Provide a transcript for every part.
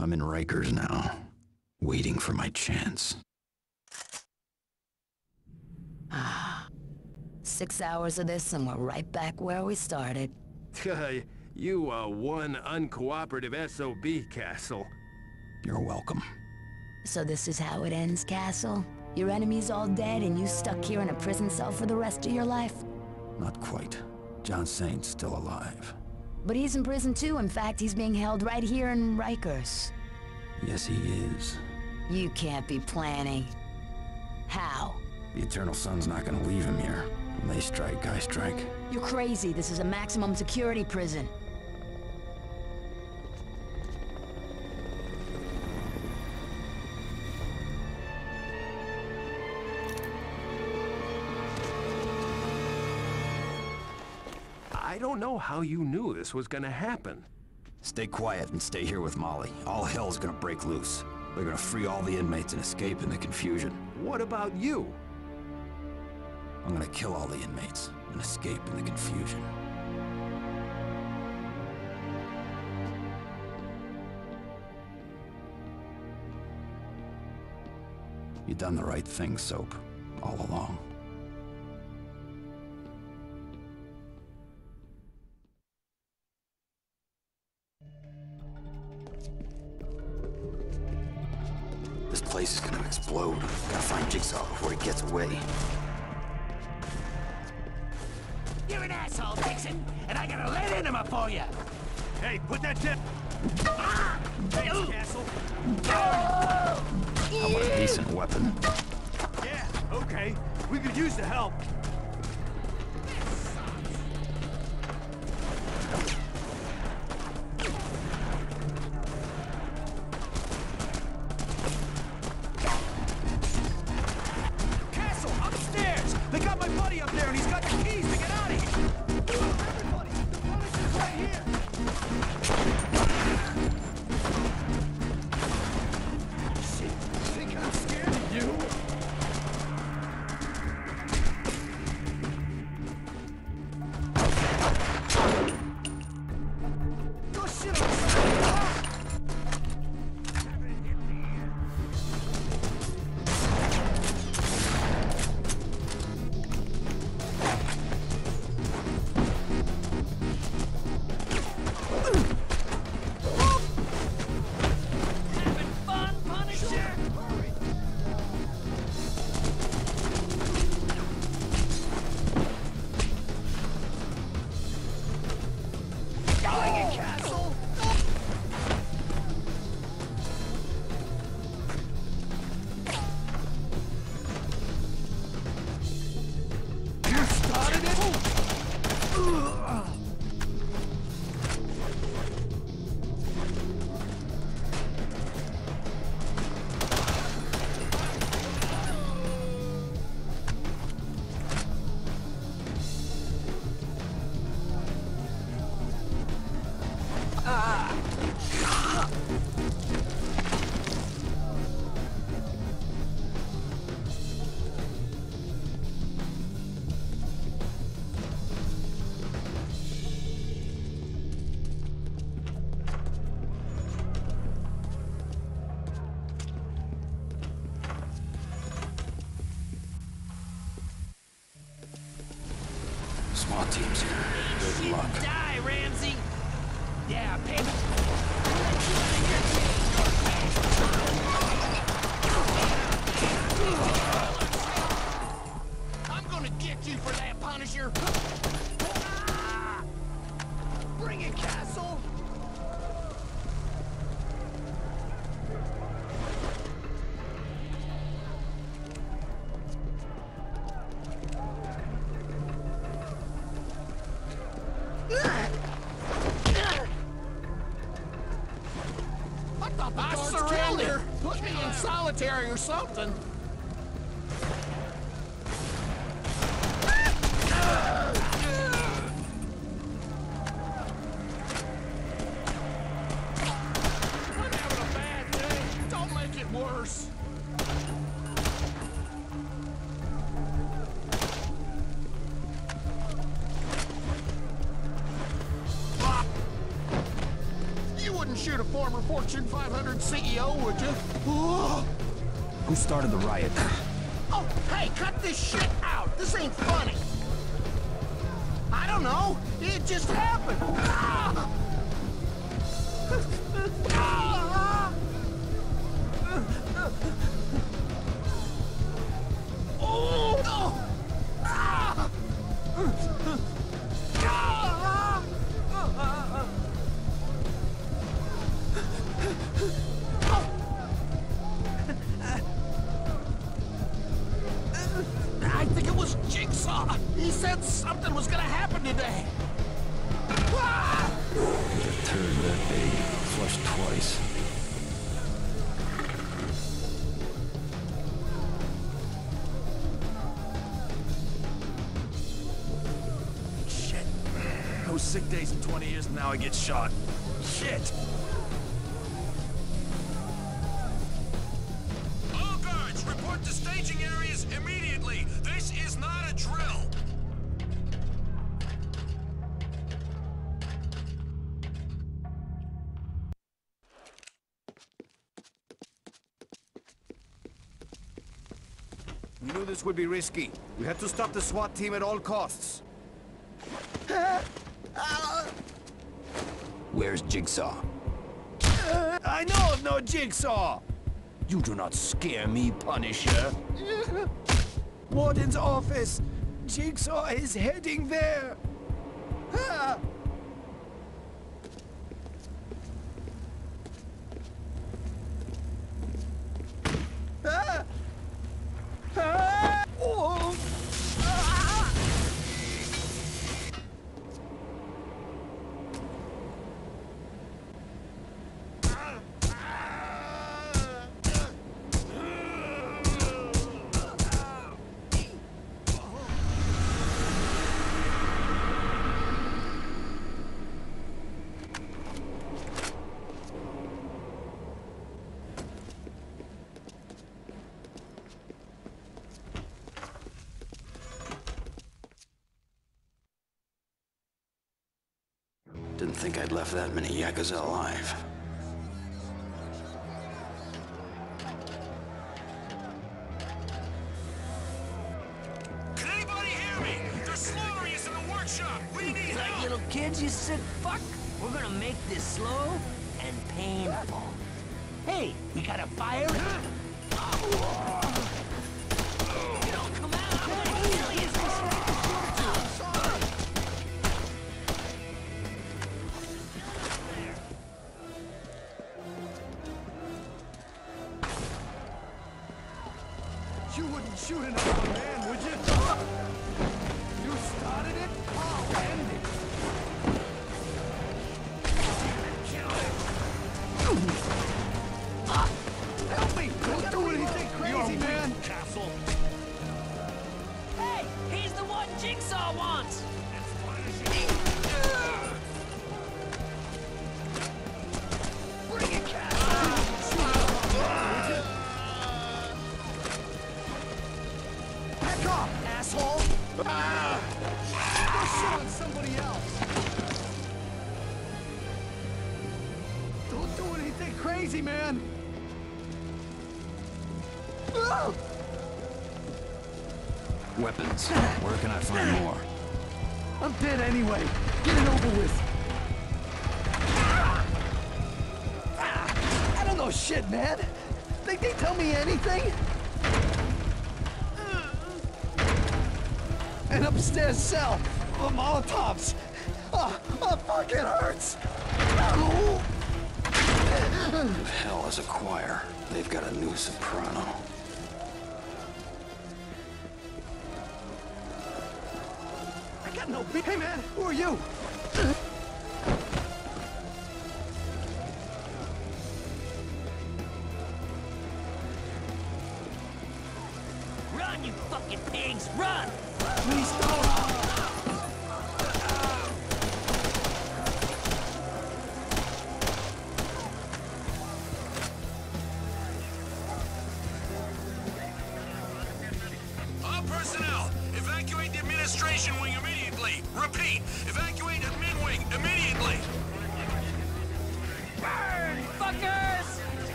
I'm in Rikers now, waiting for my chance. Ah, Six hours of this and we're right back where we started. you are one uncooperative SOB, Castle. You're welcome. So this is how it ends, Castle? Your enemy's all dead and you stuck here in a prison cell for the rest of your life? Not quite. John Saint's still alive. But he's in prison too. In fact, he's being held right here in Rikers. Yes, he is. You can't be planning. How? The Eternal Sun's not gonna leave him here. When they strike, I strike. You're crazy. This is a maximum security prison. I don't know how you knew this was gonna happen. Stay quiet and stay here with Molly. All hell's gonna break loose. They're gonna free all the inmates and escape in the confusion. What about you? I'm gonna kill all the inmates and escape in the confusion. You done the right thing, Soap. All along. Explode. Gotta find Jigsaw before he gets away. You're an asshole, Dixon, and I gotta a lead enema for you. Hey, put that tip. Ah! Thanks, Castle. How about a decent weapon? Yeah, okay. We could use the help. Team's here. Thought the I surrender. Put me in solitary or something. I'm having a bad day. Don't make it worse. Former Fortune 500 CEO, would you? Oh, Who started the riot? oh, hey, cut this shit out. This ain't funny. I don't know. It just happened. Jigsaw. He said something was gonna happen today. Ah! A turd that big, flushed twice. Shit. No sick days in 20 years and now I get shot. Shit! We knew this would be risky. We had to stop the SWAT team at all costs. Where's Jigsaw? I know of no Jigsaw! You do not scare me, Punisher. Warden's office! Jigsaw is heading there! Oh! Didn't think I'd left that many Yakuza alive. Can anybody hear me? They're slaughtering us in the workshop. We need Like help. little kids, you sick fuck. We're gonna make this slow and painful. Hey, we got a fire? Oh. You wouldn't shoot another man, would you? You started it, I'll end it. Help Weapons. Where can I find more? I'm dead anyway. Get it over with. I don't know shit, man. Think they tell me anything? An upstairs cell. The Molotovs. Oh, oh, fuck, it hurts. Hell is a choir, they've got a new soprano. No. Hey, man, who are you?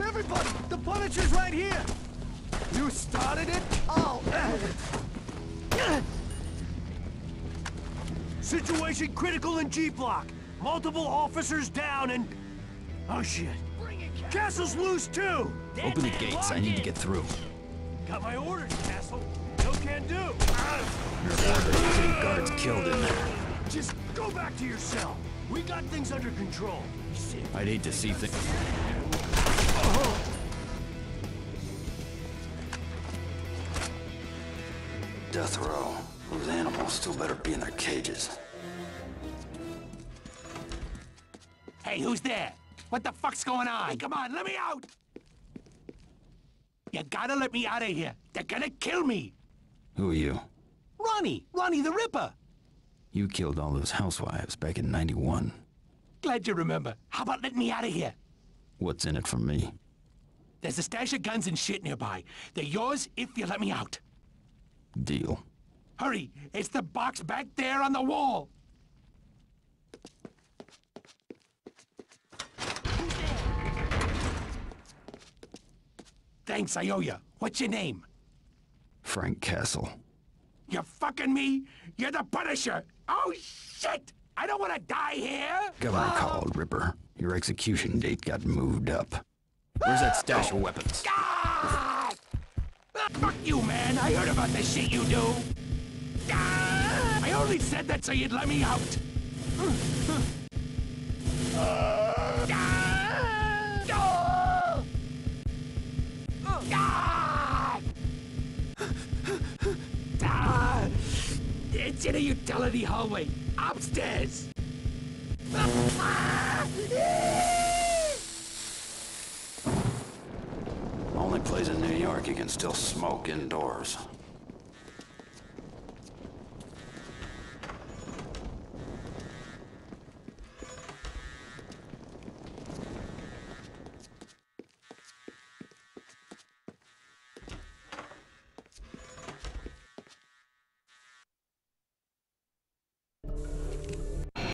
Everybody! The Punisher's right here! You started it? Oh! Situation critical in G-Block. Multiple officers down and... Oh, shit. Castle's loose, too! Open the gates, I need to get through. Got my orders, Castle. No can do. Your City guards killed in there. Just go back to your cell. We got things under control. I'd hate to see things... Death row. Those animals still better be in their cages. Hey, who's there? What the fuck's going on? Hey, come on, let me out! You gotta let me out of here. They're gonna kill me. Who are you? Ronnie, Ronnie the Ripper. You killed all those housewives back in 91. Glad you remember. How about letting me out of here? What's in it for me? There's a stash of guns and shit nearby. They're yours if you let me out. Deal. Hurry, it's the box back there on the wall. Thanks, I owe you. What's your name? Frank Castle. You're fucking me? You're the Punisher! Oh, shit! I don't want to die here! Governor called, Ripper. Your execution date got moved up. Where's that stash of weapons? Ah! Ah, Fuck you, man! I heard about the shit you do! Ah! I only said that so you'd let me out! Ah! Ah! Ah! Ah! It's in a utility hallway, upstairs! Ah! Only place in New York you can still smoke indoors.